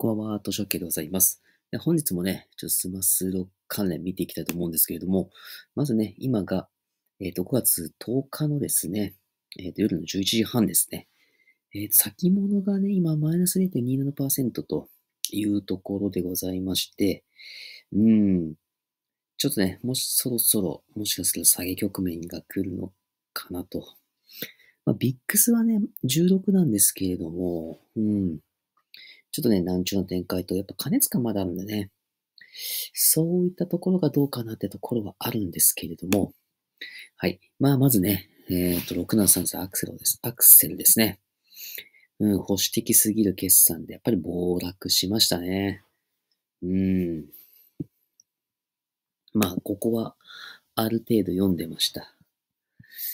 こんばんは、図書家でございます。本日もね、ちょっとスマスロ関連見ていきたいと思うんですけれども、まずね、今が、えっ、と、5月10日のですね、えっ、と、夜の11時半ですね。えっ、と、先物がね、今、マイナス0.27%というところでございまして、うん、ちょっとね、もしそろそろ、もしかすると下げ局面が来るのかなと。まあ、ビックスはね、16なんですけれども、うん、ちょっとね、難聴の展開と、やっぱ加熱感まだあるんでね、そういったところがどうかなってところはあるんですけれども、はい。まあ、まずね、えっ、と、6733アクセルです。アクセルですね。うん、保守的すぎる決算で、やっぱり暴落しましたね。うん。まあ、ここは、ある程度読んでました。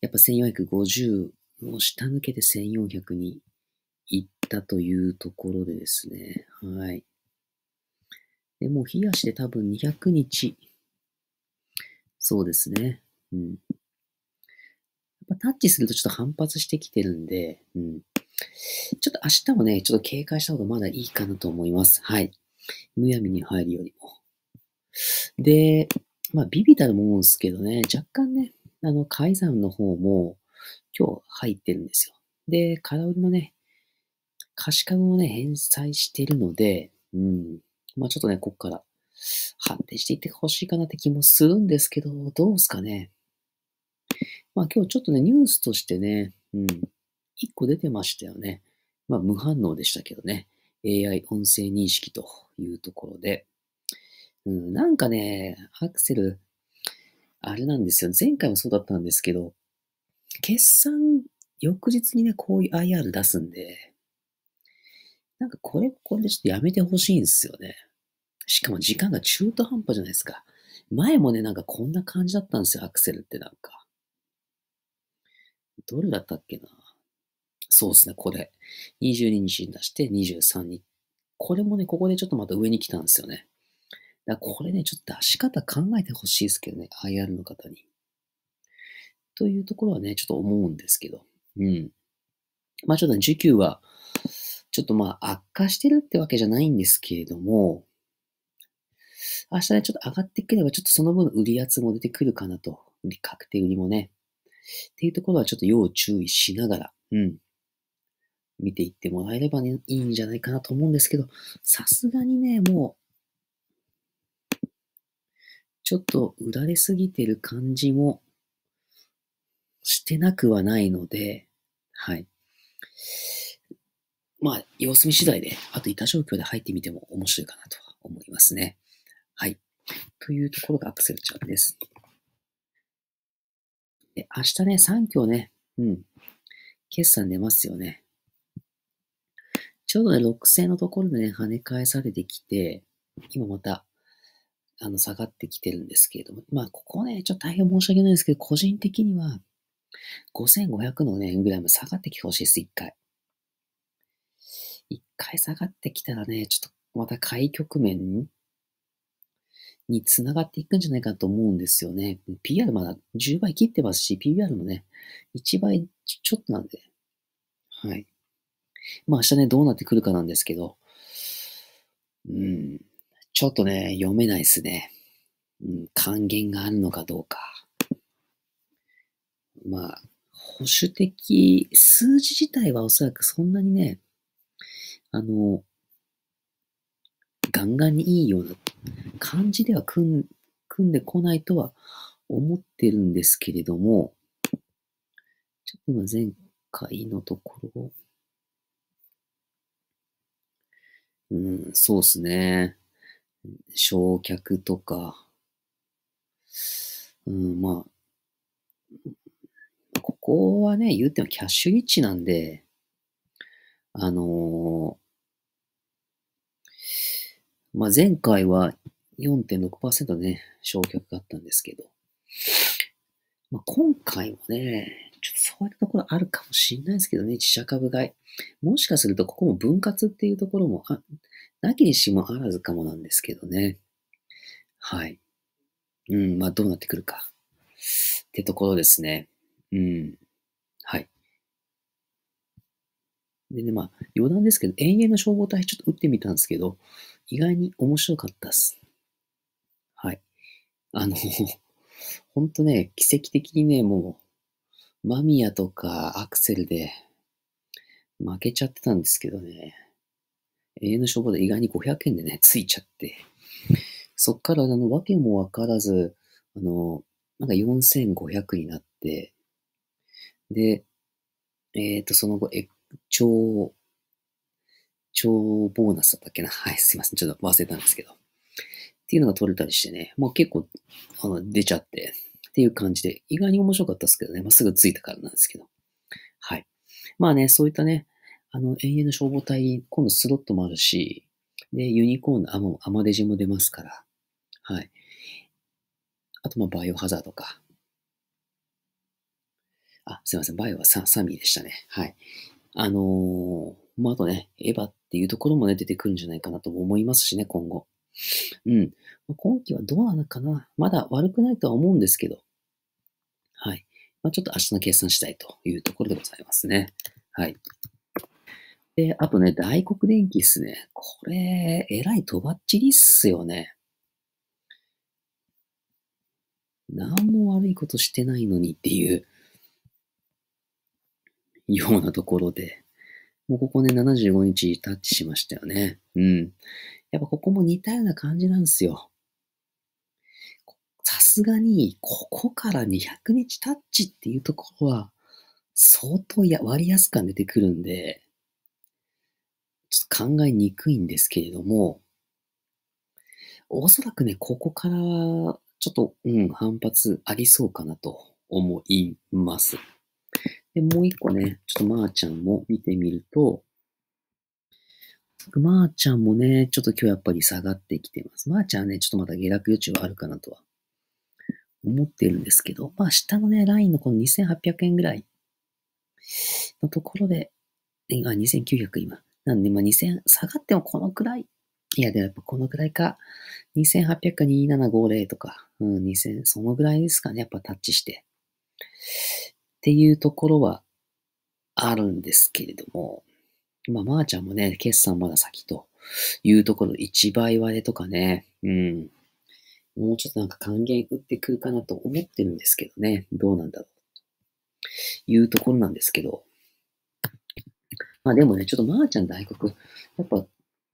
やっぱ1450を下抜けて1400に行ったというところでですね。はい。で、もう日足で多分200日。そうですね。うん。やっぱタッチするとちょっと反発してきてるんで、うん。ちょっと明日もね、ちょっと警戒した方がまだいいかなと思います。はい。むやみに入るよりも。で、まあ、ビビたるもんですけどね、若干ね、あの、改ざんの方も今日入ってるんですよ。で、空売りのね、貸し株もね、返済してるので、うん。まあちょっとね、ここから発展していってほしいかなって気もするんですけど、どうすかね。まあ今日ちょっとね、ニュースとしてね、うん。一個出てましたよね。まあ無反応でしたけどね。AI 音声認識というところで。うん、なんかね、アクセル、あれなんですよ。前回もそうだったんですけど、決算翌日にね、こういう IR 出すんで、なんかこれ、これでちょっとやめてほしいんですよね。しかも時間が中途半端じゃないですか。前もね、なんかこんな感じだったんですよ、アクセルってなんか。どれだったっけなそうですね、これ。22日に出して23日。これもね、ここでちょっとまた上に来たんですよね。だこれね、ちょっと出し方考えてほしいですけどね、IR の方に。というところはね、ちょっと思うんですけど。うん。まあちょっとね、需給は、ちょっとまあ悪化してるってわけじゃないんですけれども、明日ね、ちょっと上がってくれば、ちょっとその分売り圧も出てくるかなと。売り確定売りもね。っていうところはちょっと要注意しながら、うん。見ていってもらえればね、いいんじゃないかなと思うんですけど、さすがにね、もう、ちょっと売られすぎてる感じもしてなくはないので、はい。まあ、様子見次第で、あと板状況で入ってみても面白いかなとは思いますね。はい。というところがアクセルちゃんです。で、明日ね、3強ね、うん。決算出ますよね。ちょうどね、6000のところでね、跳ね返されてきて、今また、あの、下がってきてるんですけれども、まあ、ここね、ちょっと大変申し訳ないですけど、個人的には、5500のね、ぐらいまで下がってきてほしいです、一回。一回下がってきたらね、ちょっとまた買い局面に繋がっていくんじゃないかと思うんですよね。PR まだ10倍切ってますし、PBR もね、1倍ちょっとなんで。はい。まあ明日ね、どうなってくるかなんですけど、うん、ちょっとね、読めないですね。うん、還元があるのかどうか。まあ、保守的、数字自体はおそらくそんなにね、あの、ガンガンにいいような感じでは組ん組んでこないとは思ってるんですけれども、ちょっと今前回のところ、うん、そうですね。焼却とか、うん、まあ、ここはね、言ってもキャッシュリッチなんで、あのーまあ、前回は4.6%ね、焼却があったんですけど、まあ、今回もね、ちょっとそういったところあるかもしれないですけどね、自社株買い。もしかするとここも分割っていうところもあ、なきにしもあらずかもなんですけどね。はい。うん、まあどうなってくるか。ってところですね。うん。はい。でね、まあ、余談ですけど、永遠の消防隊ちょっと打ってみたんですけど、意外に面白かったっす。はい。あの、ほんとね、奇跡的にね、もう、マミヤとかアクセルで負けちゃってたんですけどね、永遠の消防隊意外に500円でね、ついちゃって、そっからあの、わけもわからず、あの、なんか4500になって、で、えっ、ー、と、その後、え、超、超ボーナスだったっけな？はい、すいません。ちょっと忘れたんですけど。っていうのが取れたりしてね、まあ結構、あの、出ちゃって、っていう感じで、意外に面白かったですけどね、まあ、すぐ着いたからなんですけど。はい。まあね、そういったね、あの、永遠の消防隊、今度スロットもあるし、で、ユニコーンのアマアマデジも出ますから、はい。あと、まあ、バイオハザードか。あ、すいません。バイオはササミーでしたね。はい。あのー、まあ、あとね、エヴァっていうところもね、出てくるんじゃないかなと思いますしね、今後。うん。今季はどうなのかなまだ悪くないとは思うんですけど。はい。まあ、ちょっと明日の計算したいというところでございますね。はい。で、あとね、大黒電気っすね。これ、えらいとばっちりっすよね。何も悪いことしてないのにっていうようなところで、もうここね、75日タッチしましたよね。うん。やっぱここも似たような感じなんですよ。さすがに、ここから200日タッチっていうところは、相当や割りやすく出てくるんで、ちょっと考えにくいんですけれども、おそらくね、ここからは、ちょっと、うん、反発ありそうかなと思います。で、もう一個ね、ちょっとまーちゃんも見てみると、まーちゃんもね、ちょっと今日やっぱり下がってきてます。まーちゃんね、ちょっとまだ下落余地はあるかなとは思ってるんですけど、まあ下のね、ラインのこの2800円ぐらいのところで、あ、2900今。なんで、まあ2000、下がってもこのくらい。いや、でもやっぱこのくらいか。2800か2750とか、うん、2000、そのぐらいですかね。やっぱタッチして。っていうところはあるんですけれども、まあ、まーちゃんもね、決算まだ先というところ、1倍割れとかね、うん。もうちょっとなんか還元打ってくるかなと思ってるんですけどね、どうなんだろうというところなんですけど、まあでもね、ちょっとまーちゃん大黒、やっぱ、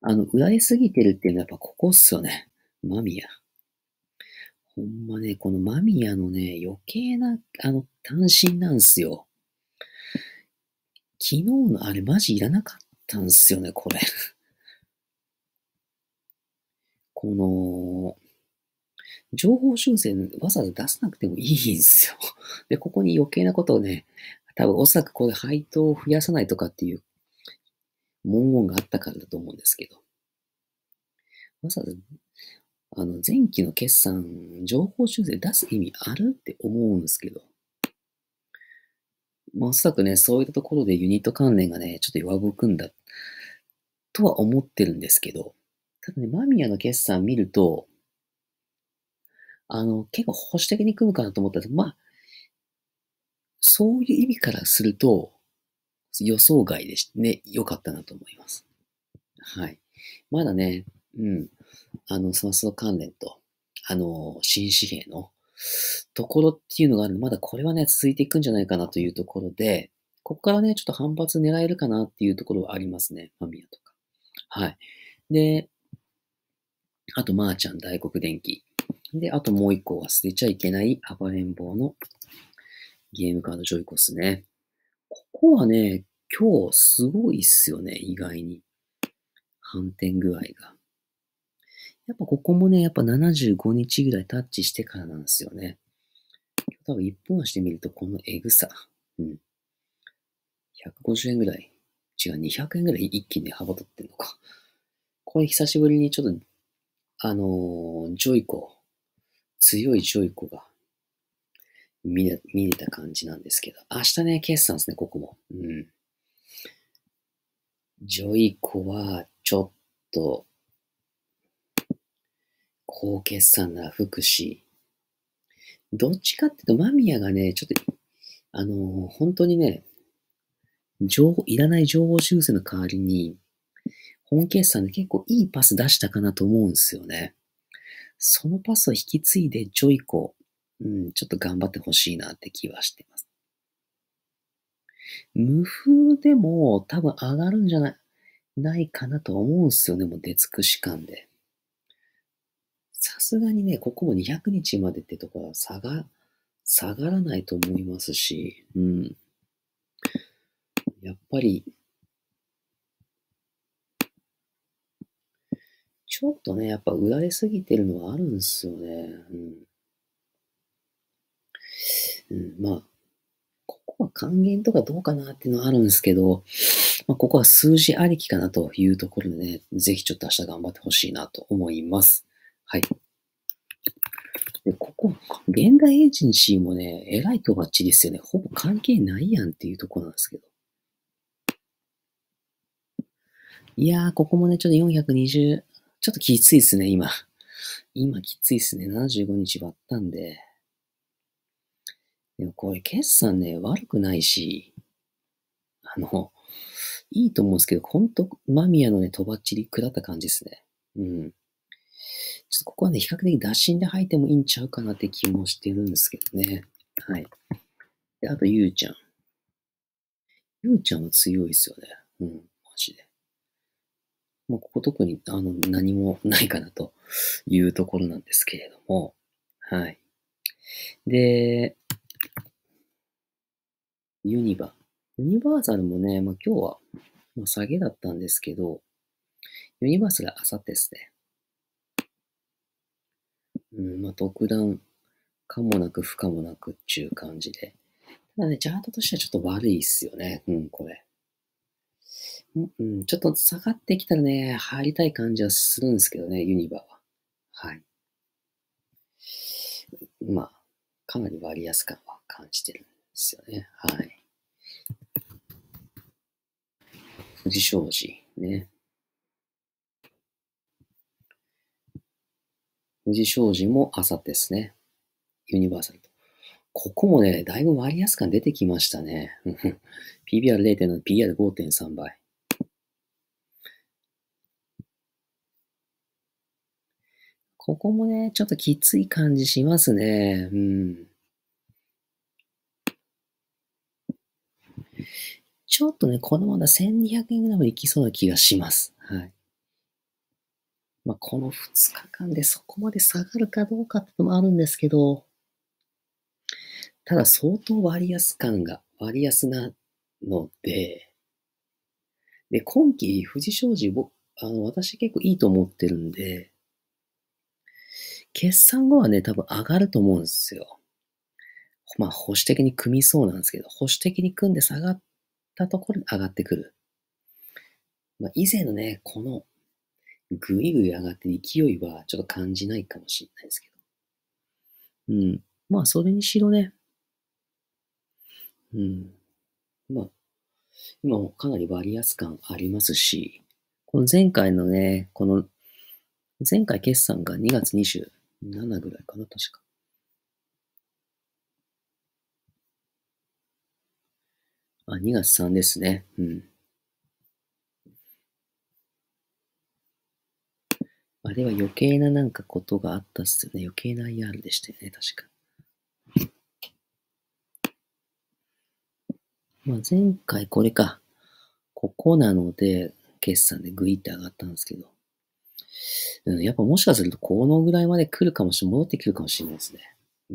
あの、売られすぎてるっていうのはやっぱここっすよね。マミヤ。ほんまね、このマミヤのね、余計な、あの、単身なんすよ。昨日のあれマジいらなかったんすよね、これ この、情報修正わざわざ出さなくてもいいんすよ。で、ここに余計なことをね、多分おそらくこれ配当を増やさないとかっていう文言があったからだと思うんですけど。わざわざあの、前期の決算、情報修正出す意味あるって思うんですけど。まあ、おそらくね、そういったところでユニット関連がね、ちょっと弱含んだとは思ってるんですけど、ただね、マミヤの決算見ると、あの、結構保守的に組むかなと思ったんですまあ、そういう意味からすると、予想外でしね、良かったなと思います。はい。まだね、うん。あの、スマス関連と、あの、新紙幣のところっていうのがあるので、まだこれはね、続いていくんじゃないかなというところで、ここからね、ちょっと反発狙えるかなっていうところはありますね。ファミヤとか。はい。で、あと、まーちゃん大黒電気。で、あともう一個忘れちゃいけない暴れん坊のゲームカードジョイコスね。ここはね、今日すごいっすよね、意外に。反転具合が。やっぱここもね、やっぱ75日ぐらいタッチしてからなんですよね。多分1分足で見るとこのエグさ。うん。150円ぐらい。違う、200円ぐらい一気に幅取ってんのか。これ久しぶりにちょっと、あのー、ジョイコ、強いジョイコが見れ見れた感じなんですけど、明日ね、決算ですね、ここも。うん。ジョイコは、ちょっと、高決算な福祉。どっちかっていうと、マミヤがね、ちょっと、あの、本当にね、情報、いらない情報修正の代わりに、本決算で結構いいパス出したかなと思うんですよね。そのパスを引き継いでジョイコ、うん、ちょっと頑張ってほしいなって気はしてます。無風でも多分上がるんじゃない、ないかなと思うんですよね、もう出尽くし感で。さすがにね、ここも200日までってところは下が、下がらないと思いますし、うん。やっぱり、ちょっとね、やっぱ売られすぎてるのはあるんですよね。うん。うん、まあ、ここは還元とかどうかなっていうのはあるんですけど、まあ、ここは数字ありきかなというところでね、ぜひちょっと明日頑張ってほしいなと思います。はい。で、ここ、現代エージェンシーもね、えらいとばっちりですよね。ほぼ関係ないやんっていうところなんですけど。いやー、ここもね、ちょっと420、ちょっときついですね、今。今きついですね。75日割ったんで。でもこれ、決算ね、悪くないし、あの、いいと思うんですけど、ほんと、マミヤのね、とばっちり食らった感じですね。うん。ちょっとここはね、比較的打診で入ってもいいんちゃうかなって気もしてるんですけどね。はい。で、あと、ゆうちゃん。ゆうちゃんは強いですよね。うん、マジで。もうここ特にあの何もないかなというところなんですけれども、はい。で、ユニバ。ユニバーサルもね、まあ、今日は、まあ、下げだったんですけど、ユニバーサルあさってですね。うん、まあ、特段、かもなく不可もなくっていう感じで。ただね、チャートとしてはちょっと悪いっすよね。うん、これ。うん、ちょっと下がってきたらね、入りたい感じはするんですけどね、ユニバは。はい。まあ、かなり割安感は感じてるんですよね。はい。富士商事ね。富士商事も朝ですね。ユニバーサルと。ここもね、だいぶ割安感出てきましたね。PBR0.7、PR5.3 倍。ここもね、ちょっときつい感じしますね。うん。ちょっとね、このまま1200円ぐらいまでいきそうな気がします。はい。まあ、この2日間でそこまで下がるかどうかってのもあるんですけど、ただ相当割安感が、割安なので、で、今期富士商事、あの、私結構いいと思ってるんで、決算後はね、多分上がると思うんですよ。まあ、保守的に組みそうなんですけど、保守的に組んで下がったところに上がってくる。まあ、以前のね、この、ぐいぐい上がって勢いはちょっと感じないかもしれないですけど。うん。まあ、それにしろね。うん。まあ、今もかなり割安感ありますし、この前回のね、この、前回決算が2月27ぐらいかな、確か。あ、2月3ですね。うん。あれは余計ななんかことがあったっすよね。余計な IR でしたよね、確か。まあ、前回これか。ここなので、決算でグイって上がったんですけど。うん、やっぱもしかするとこのぐらいまで来るかもしれ、戻ってくるかもしれないですね。う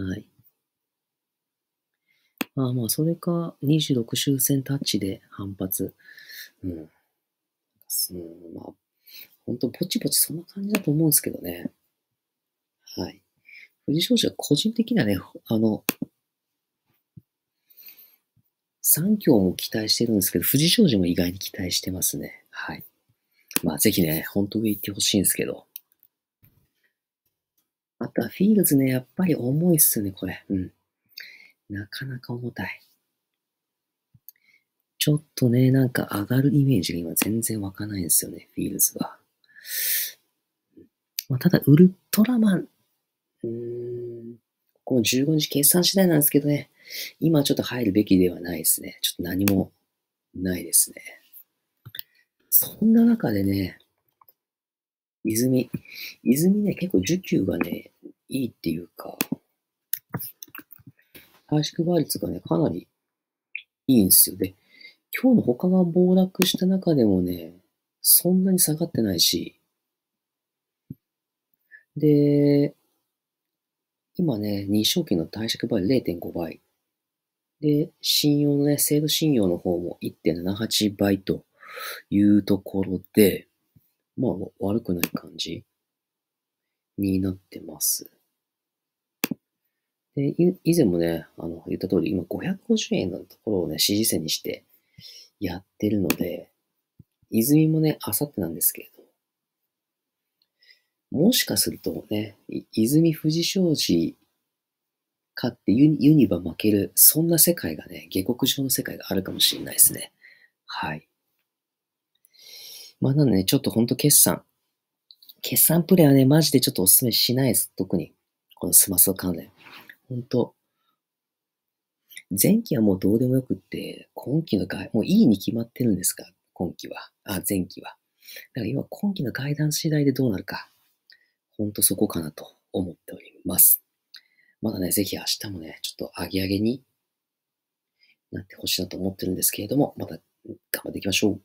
ん。はい。ああ、まあ、それか、26周線タッチで反発。うん。う、まあ、ほんと、ぼちぼちそんな感じだと思うんですけどね。はい。富士商事は個人的にはね、あの、3強も期待してるんですけど、富士商事も意外に期待してますね。はい。まあ、ぜひね、ほんと上行ってほしいんですけど。あとはフィールズね、やっぱり重いっすね、これ。うん。なかなか重たい。ちょっとね、なんか上がるイメージが今全然湧かないんですよね、フィールズは。まあ、ただ、ウルトラマン、うーん、この15日決算次第なんですけどね、今ちょっと入るべきではないですね。ちょっと何もないですね。そんな中でね、泉、泉ね、結構受給がね、いいっていうか、短縮倍率がね、かなりいいんですよ。で、今日の他が暴落した中でもね、そんなに下がってないし、で、今ね、日照期の貸借倍0.5倍。で、信用のね、制度信用の方も1.78倍というところで、まあ悪くない感じになってます。で、以前もね、あの、言った通り、今550円のところをね、支持線にしてやってるので、泉もね、あさってなんですけれど、もしかするとね、泉富士商事勝ってユニバ負ける、そんな世界がね、下克上の世界があるかもしれないですね。はい。まあなんでね、ちょっとほんと決算。決算プレイはね、マジでちょっとお勧めしないです。特に、このスマス関連。ほんと。前期はもうどうでもよくって、今期の外、もういいに決まってるんですか？今期は。あ、前期は。だから今今期のガイダンス次第でどうなるか。ほんとそこかなと思っております。まだね、ぜひ明日もね、ちょっと上げ上げになってほしいなと思ってるんですけれども、また頑張っていきましょう。